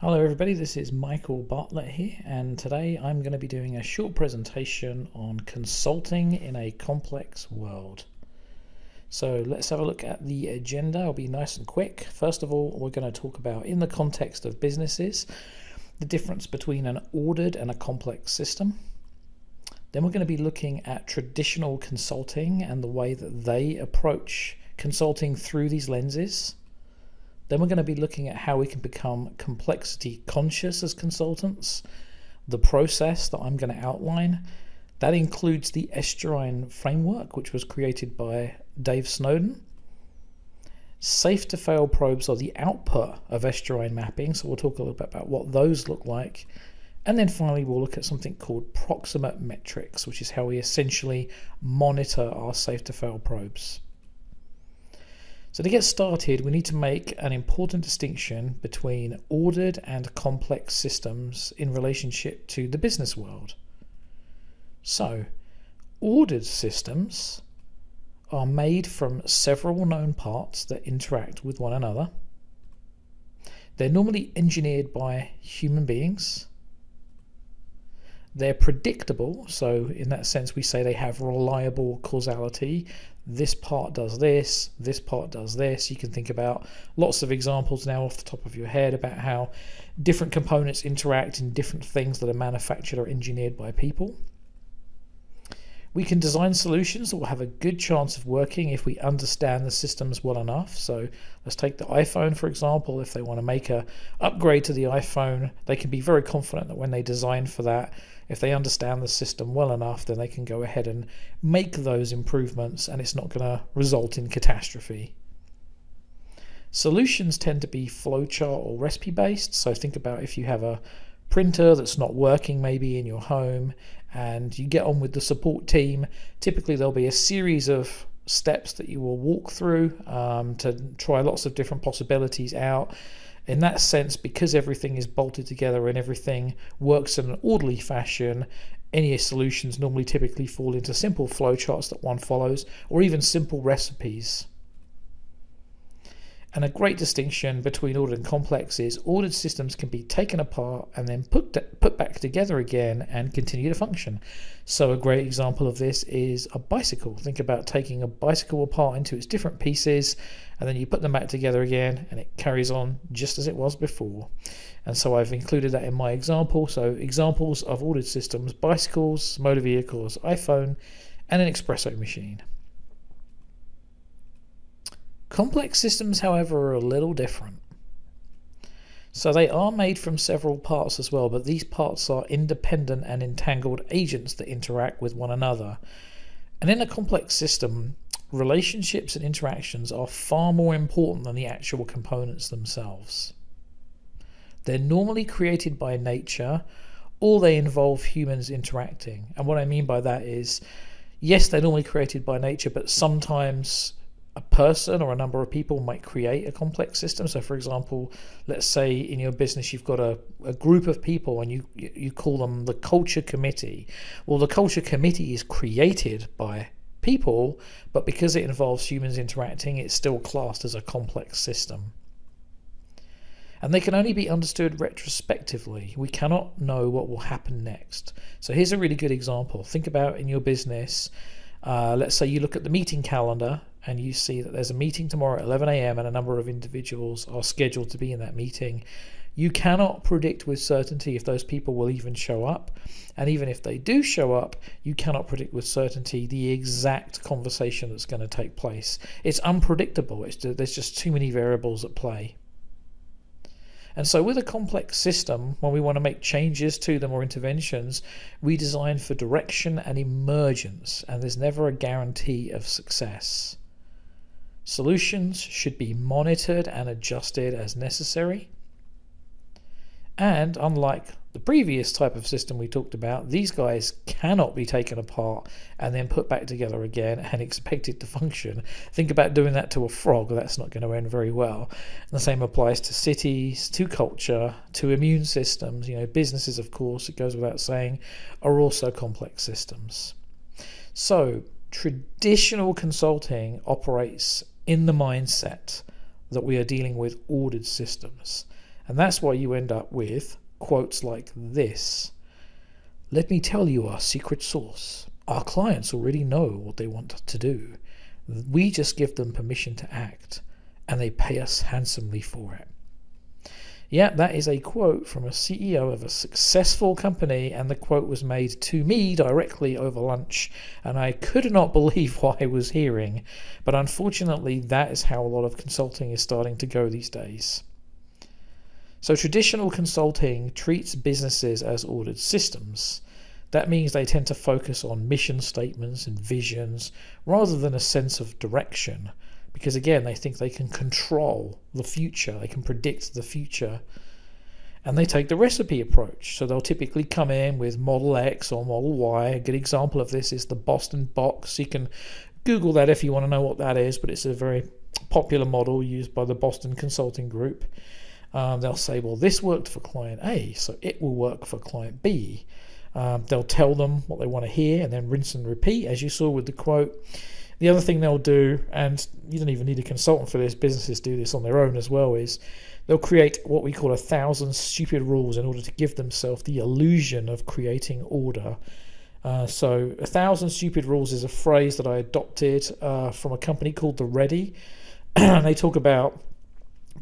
Hello everybody, this is Michael Bartlett here and today I'm going to be doing a short presentation on consulting in a complex world. So let's have a look at the agenda, I'll be nice and quick. First of all, we're going to talk about in the context of businesses, the difference between an ordered and a complex system. Then we're going to be looking at traditional consulting and the way that they approach consulting through these lenses. Then we're going to be looking at how we can become complexity conscious as consultants, the process that I'm going to outline. That includes the Estuarine framework, which was created by Dave Snowden. Safe to fail probes are the output of Estuarine mapping, so we'll talk a little bit about what those look like. And then finally, we'll look at something called proximate metrics, which is how we essentially monitor our safe to fail probes. So to get started, we need to make an important distinction between ordered and complex systems in relationship to the business world. So, ordered systems are made from several known parts that interact with one another. They're normally engineered by human beings. They're predictable, so in that sense, we say they have reliable causality this part does this, this part does this. You can think about lots of examples now off the top of your head about how different components interact in different things that are manufactured or engineered by people. We can design solutions that will have a good chance of working if we understand the systems well enough. So let's take the iPhone for example. If they want to make a upgrade to the iPhone, they can be very confident that when they design for that, if they understand the system well enough, then they can go ahead and make those improvements and it's not going to result in catastrophe. Solutions tend to be flowchart or recipe based. So think about if you have a printer that's not working maybe in your home and you get on with the support team, typically there'll be a series of steps that you will walk through um, to try lots of different possibilities out. In that sense, because everything is bolted together and everything works in an orderly fashion, any solutions normally typically fall into simple flowcharts that one follows or even simple recipes. And a great distinction between ordered and complex is ordered systems can be taken apart and then put, put back together again and continue to function. So, a great example of this is a bicycle. Think about taking a bicycle apart into its different pieces and then you put them back together again and it carries on just as it was before. And so, I've included that in my example. So, examples of ordered systems bicycles, motor vehicles, iPhone, and an espresso machine. Complex systems, however, are a little different. So they are made from several parts as well, but these parts are independent and entangled agents that interact with one another. And in a complex system, relationships and interactions are far more important than the actual components themselves. They're normally created by nature or they involve humans interacting. And what I mean by that is, yes, they're normally created by nature, but sometimes a person or a number of people might create a complex system. So, for example, let's say in your business you've got a, a group of people and you you call them the culture committee. Well, the culture committee is created by people, but because it involves humans interacting, it's still classed as a complex system. And they can only be understood retrospectively. We cannot know what will happen next. So, here's a really good example. Think about in your business. Uh, let's say you look at the meeting calendar and you see that there's a meeting tomorrow at 11 a.m. and a number of individuals are scheduled to be in that meeting, you cannot predict with certainty if those people will even show up. And even if they do show up, you cannot predict with certainty the exact conversation that's going to take place. It's unpredictable, it's, there's just too many variables at play. And so, with a complex system, when we want to make changes to them or interventions, we design for direction and emergence, and there's never a guarantee of success. Solutions should be monitored and adjusted as necessary. And unlike the previous type of system we talked about, these guys cannot be taken apart and then put back together again and expected to function. Think about doing that to a frog, that's not going to end very well. And the same applies to cities, to culture, to immune systems. You know, businesses, of course, it goes without saying, are also complex systems. So, traditional consulting operates in the mindset that we are dealing with ordered systems. And that's why you end up with quotes like this Let me tell you our secret sauce. Our clients already know what they want to do. We just give them permission to act, and they pay us handsomely for it. Yeah, that is a quote from a CEO of a successful company, and the quote was made to me directly over lunch, and I could not believe what I was hearing. But unfortunately, that is how a lot of consulting is starting to go these days. So, traditional consulting treats businesses as ordered systems. That means they tend to focus on mission statements and visions rather than a sense of direction because again they think they can control the future they can predict the future and they take the recipe approach. So they'll typically come in with model x or model y. A good example of this is the boston box. You can google that if you want to know what that is but it's a very popular model used by the boston consulting group. Um, they'll say well this worked for client a so it will work for client b. Um, they'll tell them what they want to hear and then rinse and repeat as you saw with the quote the other thing they'll do, and you don't even need a consultant for this, businesses do this on their own as well, is they'll create what we call a thousand stupid rules in order to give themselves the illusion of creating order. Uh, so, a thousand stupid rules is a phrase that I adopted uh, from a company called The Ready. and they talk about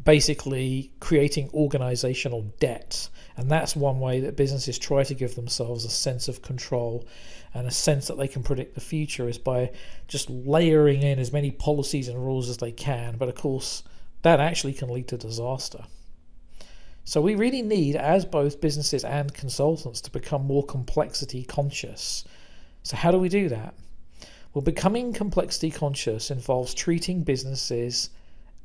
basically creating organizational debt. And that's one way that businesses try to give themselves a sense of control and a sense that they can predict the future is by just layering in as many policies and rules as they can. But of course, that actually can lead to disaster. So we really need, as both businesses and consultants, to become more complexity conscious. So, how do we do that? Well, becoming complexity conscious involves treating businesses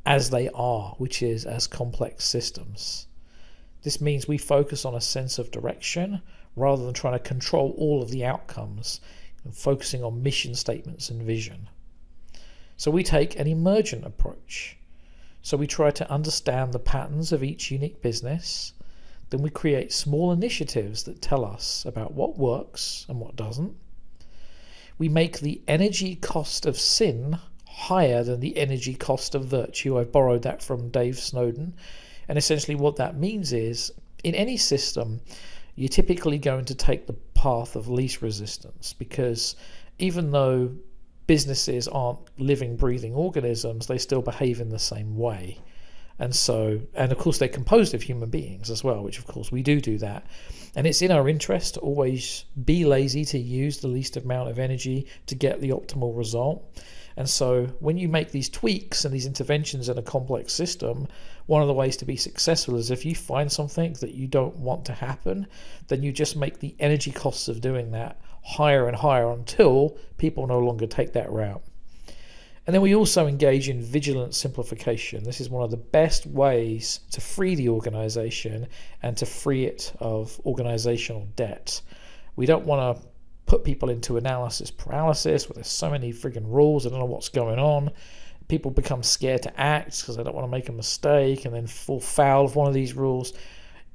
as they are, which is as complex systems. This means we focus on a sense of direction rather than trying to control all of the outcomes and focusing on mission statements and vision. So we take an emergent approach. So we try to understand the patterns of each unique business. Then we create small initiatives that tell us about what works and what doesn't. We make the energy cost of sin higher than the energy cost of virtue. I've borrowed that from Dave Snowden. And essentially, what that means is in any system, you're typically going to take the path of least resistance because even though businesses aren't living, breathing organisms, they still behave in the same way. And so, and of course, they're composed of human beings as well, which of course we do do that. And it's in our interest to always be lazy to use the least amount of energy to get the optimal result. And so, when you make these tweaks and these interventions in a complex system, one of the ways to be successful is if you find something that you don't want to happen, then you just make the energy costs of doing that higher and higher until people no longer take that route. And then we also engage in vigilant simplification. This is one of the best ways to free the organization and to free it of organizational debt. We don't want to put people into analysis paralysis where there's so many frigging rules, I don't know what's going on. People become scared to act because they don't want to make a mistake and then fall foul of one of these rules.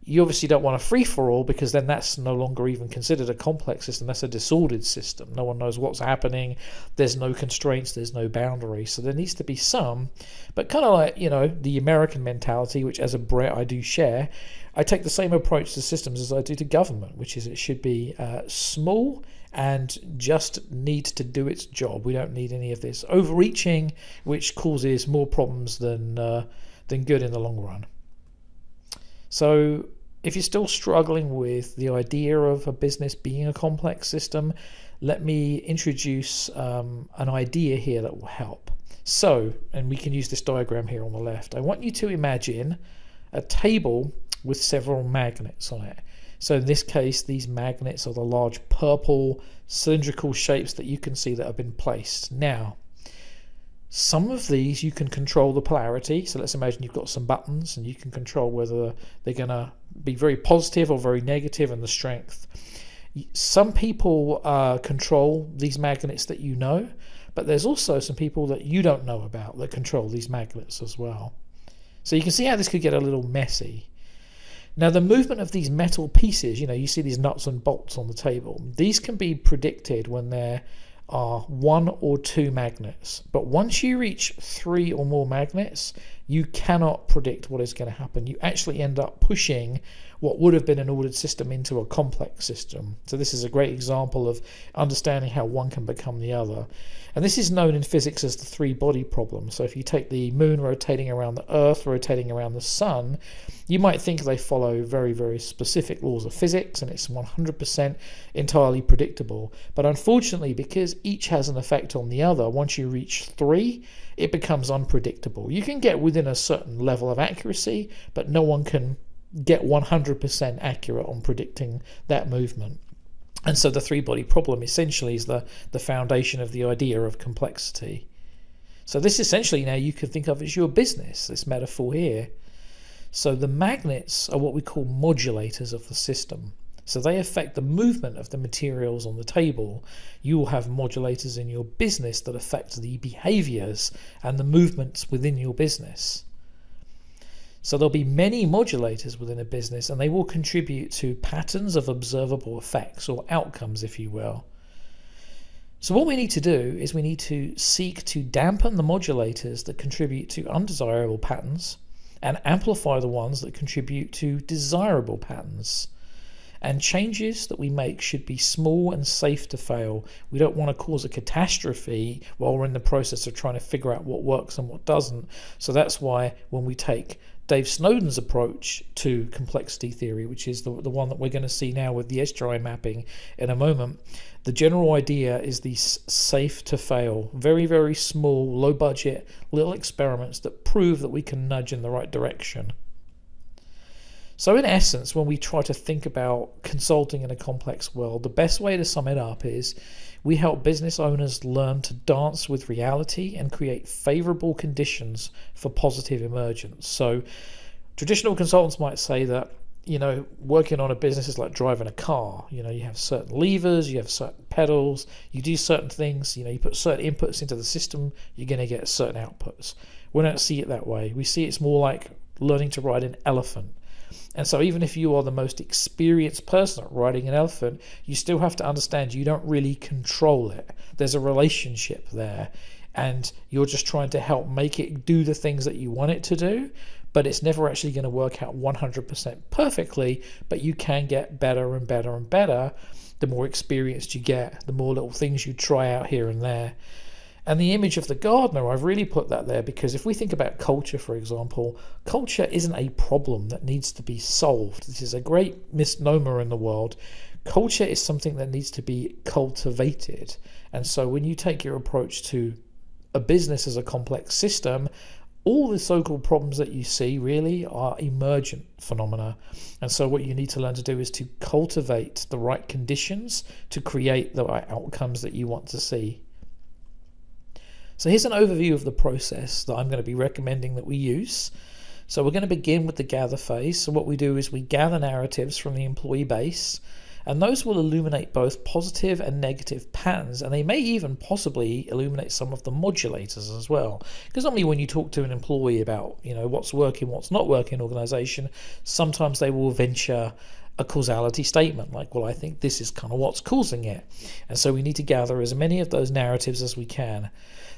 You obviously don't want a free for all because then that's no longer even considered a complex system. That's a disordered system. No one knows what's happening. There's no constraints. There's no boundaries. So there needs to be some, but kind of like, you know, the American mentality, which as a Brit I do share, I take the same approach to systems as I do to government, which is it should be uh, small and just need to do its job. We don't need any of this overreaching, which causes more problems than uh, than good in the long run. So, if you're still struggling with the idea of a business being a complex system, let me introduce um, an idea here that will help. So, and we can use this diagram here on the left. I want you to imagine a table with several magnets on it. So in this case, these magnets are the large purple cylindrical shapes that you can see that have been placed. Now, some of these you can control the polarity. So let's imagine you've got some buttons and you can control whether they're going to be very positive or very negative and the strength. Some people uh, control these magnets that you know, but there's also some people that you don't know about that control these magnets as well. So you can see how this could get a little messy. Now, the movement of these metal pieces, you know, you see these nuts and bolts on the table, these can be predicted when there are one or two magnets. But once you reach three or more magnets, you cannot predict what is going to happen. You actually end up pushing what would have been an ordered system into a complex system. So, this is a great example of understanding how one can become the other. And this is known in physics as the three body problem. So, if you take the moon rotating around the earth, rotating around the sun, you might think they follow very, very specific laws of physics and it's 100% entirely predictable. But unfortunately, because each has an effect on the other, once you reach three, it becomes unpredictable. You can get within a certain level of accuracy, but no one can get 100% accurate on predicting that movement. And so the three body problem essentially is the, the foundation of the idea of complexity. So this essentially now you can think of as your business, this metaphor here. So the magnets are what we call modulators of the system. So they affect the movement of the materials on the table. You will have modulators in your business that affect the behaviors and the movements within your business. So there'll be many modulators within a business and they will contribute to patterns of observable effects or outcomes, if you will. So what we need to do is we need to seek to dampen the modulators that contribute to undesirable patterns and amplify the ones that contribute to desirable patterns. And changes that we make should be small and safe to fail. We don't want to cause a catastrophe while we're in the process of trying to figure out what works and what doesn't. So that's why when we take Dave Snowden's approach to complexity theory, which is the, the one that we're going to see now with the estuarine mapping in a moment. The general idea is these safe to fail, very, very small, low budget, little experiments that prove that we can nudge in the right direction. So, in essence, when we try to think about consulting in a complex world, the best way to sum it up is we help business owners learn to dance with reality and create favorable conditions for positive emergence. So, traditional consultants might say that you know, working on a business is like driving a car. You know, you have certain levers, you have certain pedals, you do certain things, you know, you put certain inputs into the system, you're going to get certain outputs. We don't see it that way. We see it's more like learning to ride an elephant. And so, even if you are the most experienced person at riding an elephant, you still have to understand you don't really control it. There's a relationship there, and you're just trying to help make it do the things that you want it to do. But it's never actually going to work out 100% perfectly. But you can get better and better and better the more experienced you get, the more little things you try out here and there. And the image of the gardener, I've really put that there because if we think about culture, for example, culture isn't a problem that needs to be solved. This is a great misnomer in the world. Culture is something that needs to be cultivated. And so when you take your approach to a business as a complex system, all the so-called problems that you see really are emergent phenomena and so what you need to learn to do is to cultivate the right conditions to create the right outcomes that you want to see so here's an overview of the process that I'm going to be recommending that we use. So we're going to begin with the gather phase. So what we do is we gather narratives from the employee base and those will illuminate both positive and negative patterns and they may even possibly illuminate some of the modulators as well because normally when you talk to an employee about you know what's working what's not working in organization sometimes they will venture a causality statement like well i think this is kind of what's causing it and so we need to gather as many of those narratives as we can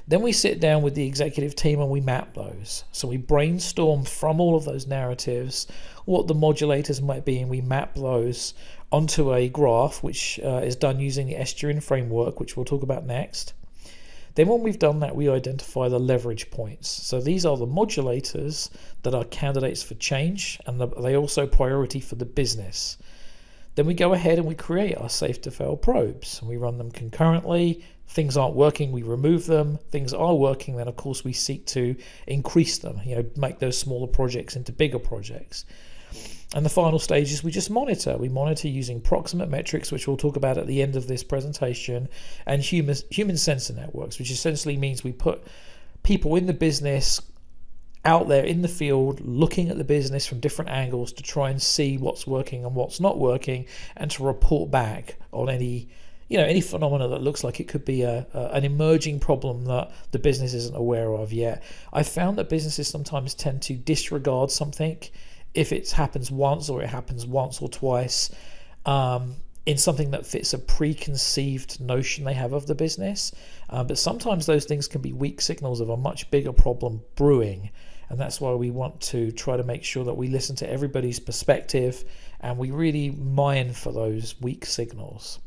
then we sit down with the executive team and we map those. So we brainstorm from all of those narratives what the modulators might be, and we map those onto a graph, which uh, is done using the estuarine framework, which we'll talk about next. Then, when we've done that, we identify the leverage points. So these are the modulators that are candidates for change, and the, they also priority for the business. Then we go ahead and we create our safe to fail probes, and we run them concurrently things aren't working, we remove them. Things are working, then of course we seek to increase them, you know, make those smaller projects into bigger projects. And the final stage is we just monitor. We monitor using proximate metrics, which we'll talk about at the end of this presentation, and human, human sensor networks, which essentially means we put people in the business out there in the field looking at the business from different angles to try and see what's working and what's not working and to report back on any you know any phenomena that looks like it could be a, a, an emerging problem that the business isn't aware of yet. I found that businesses sometimes tend to disregard something if it happens once or it happens once or twice um, in something that fits a preconceived notion they have of the business. Uh, but sometimes those things can be weak signals of a much bigger problem brewing. And that's why we want to try to make sure that we listen to everybody's perspective and we really mine for those weak signals.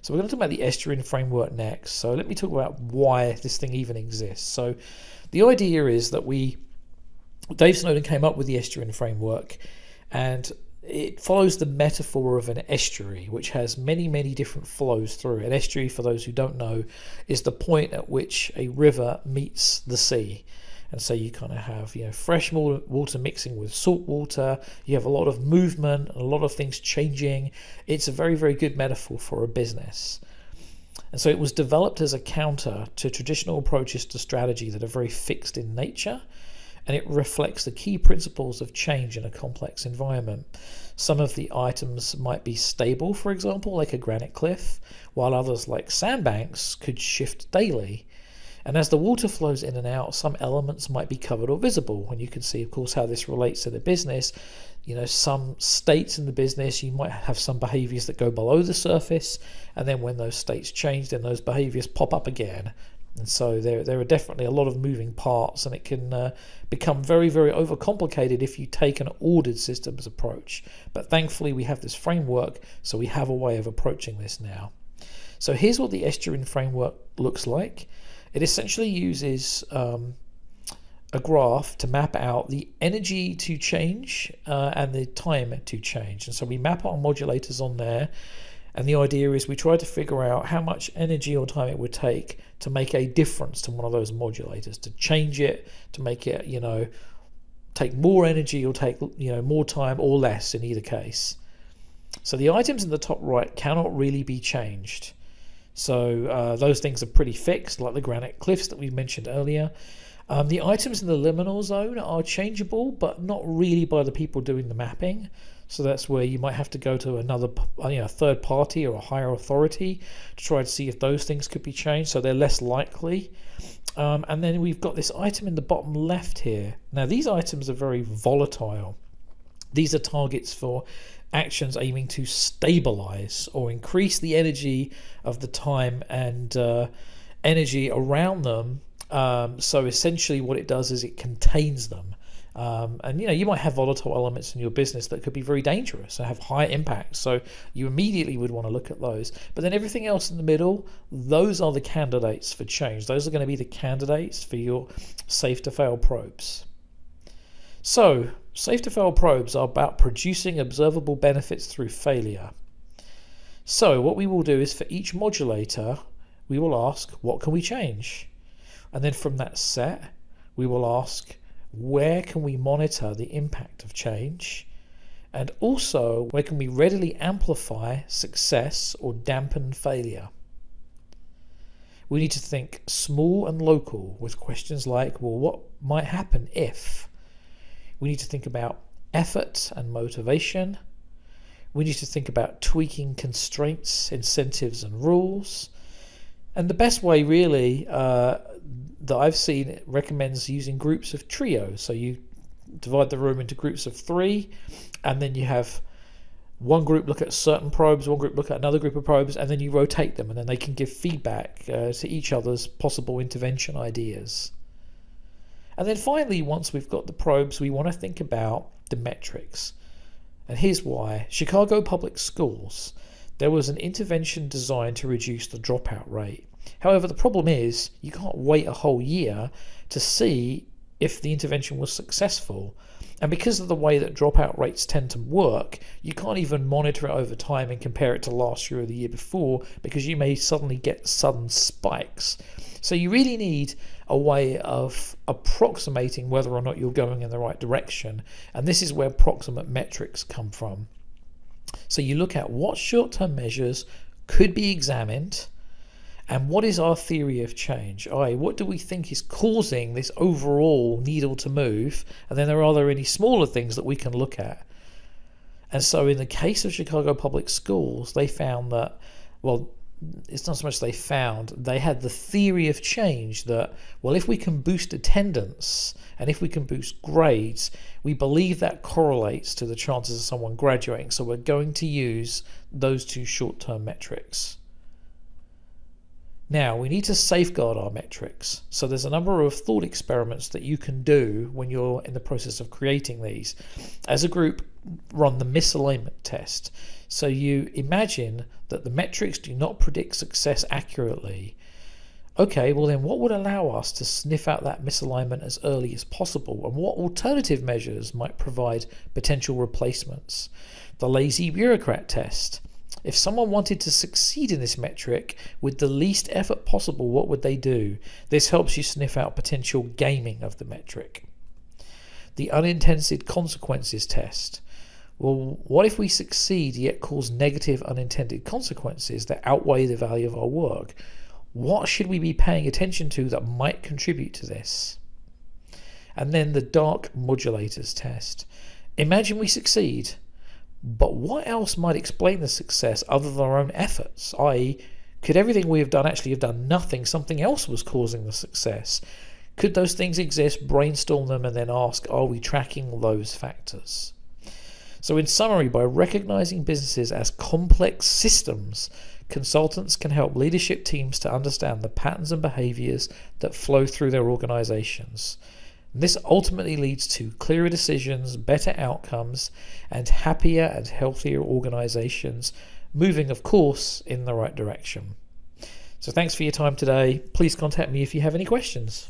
So we're going to talk about the estuarine framework next. So let me talk about why this thing even exists. So the idea is that we, Dave Snowden came up with the estuarine framework and it follows the metaphor of an estuary, which has many, many different flows through. An estuary, for those who don't know, is the point at which a river meets the sea. And so you kind of have, you know, fresh water mixing with salt water. You have a lot of movement, a lot of things changing. It's a very, very good metaphor for a business. And so it was developed as a counter to traditional approaches to strategy that are very fixed in nature and it reflects the key principles of change in a complex environment. Some of the items might be stable, for example, like a granite cliff, while others, like sandbanks, could shift daily. And as the water flows in and out, some elements might be covered or visible. And you can see, of course, how this relates to the business. You know, some states in the business, you might have some behaviors that go below the surface. And then when those states change, then those behaviors pop up again. And so there, there are definitely a lot of moving parts, and it can uh, become very, very overcomplicated if you take an ordered systems approach. But thankfully, we have this framework, so we have a way of approaching this now. So here's what the estuarine framework looks like. It essentially uses um, a graph to map out the energy to change uh, and the time to change. And so we map our modulators on there. And the idea is we try to figure out how much energy or time it would take to make a difference to one of those modulators, to change it, to make it, you know, take more energy or take, you know, more time or less in either case. So the items in the top right cannot really be changed. So uh, those things are pretty fixed, like the granite cliffs that we mentioned earlier. Um, the items in the liminal zone are changeable, but not really by the people doing the mapping. So that's where you might have to go to another, uh, you know, third party or a higher authority to try to see if those things could be changed. So they're less likely. Um, and then we've got this item in the bottom left here. Now these items are very volatile. These are targets for actions aiming to stabilize or increase the energy of the time and uh, energy around them. Um, so essentially, what it does is it contains them. Um, and you know you might have volatile elements in your business that could be very dangerous and have high impact so you immediately would want to look at those but then everything else in the middle those are the candidates for change those are going to be the candidates for your safe to fail probes so Safe to fail probes are about producing observable benefits through failure. So what we will do is for each modulator, we will ask, what can we change? And then from that set, we will ask, where can we monitor the impact of change? And also, where can we readily amplify success or dampen failure? We need to think small and local with questions like, well, what might happen if? We need to think about effort and motivation. We need to think about tweaking constraints, incentives, and rules. And the best way, really, uh, that I've seen recommends using groups of trios. So you divide the room into groups of three, and then you have one group look at certain probes, one group look at another group of probes, and then you rotate them, and then they can give feedback uh, to each other's possible intervention ideas. And then finally, once we've got the probes, we want to think about the metrics. And here's why. Chicago Public Schools, there was an intervention designed to reduce the dropout rate. However, the problem is you can't wait a whole year to see if the intervention was successful. And because of the way that dropout rates tend to work, you can't even monitor it over time and compare it to last year or the year before because you may suddenly get sudden spikes. So you really need a way of approximating whether or not you're going in the right direction. And this is where proximate metrics come from. So you look at what short term measures could be examined and what is our theory of change? I, what do we think is causing this overall needle to move? And then are there any smaller things that we can look at? And so in the case of Chicago Public Schools, they found that, well, it's not so much they found, they had the theory of change that, well, if we can boost attendance and if we can boost grades, we believe that correlates to the chances of someone graduating. So we're going to use those two short term metrics. Now, we need to safeguard our metrics. So, there's a number of thought experiments that you can do when you're in the process of creating these. As a group, run the misalignment test. So, you imagine that the metrics do not predict success accurately. Okay, well, then what would allow us to sniff out that misalignment as early as possible? And what alternative measures might provide potential replacements? The lazy bureaucrat test. If someone wanted to succeed in this metric with the least effort possible, what would they do? This helps you sniff out potential gaming of the metric. The unintended consequences test. Well, what if we succeed yet cause negative unintended consequences that outweigh the value of our work? What should we be paying attention to that might contribute to this? And then the dark modulators test. Imagine we succeed but what else might explain the success other than our own efforts? I.e., could everything we have done actually have done nothing? Something else was causing the success. Could those things exist? Brainstorm them and then ask, are we tracking those factors? So, in summary, by recognizing businesses as complex systems, consultants can help leadership teams to understand the patterns and behaviors that flow through their organizations. This ultimately leads to clearer decisions, better outcomes, and happier and healthier organizations, moving, of course, in the right direction. So, thanks for your time today. Please contact me if you have any questions.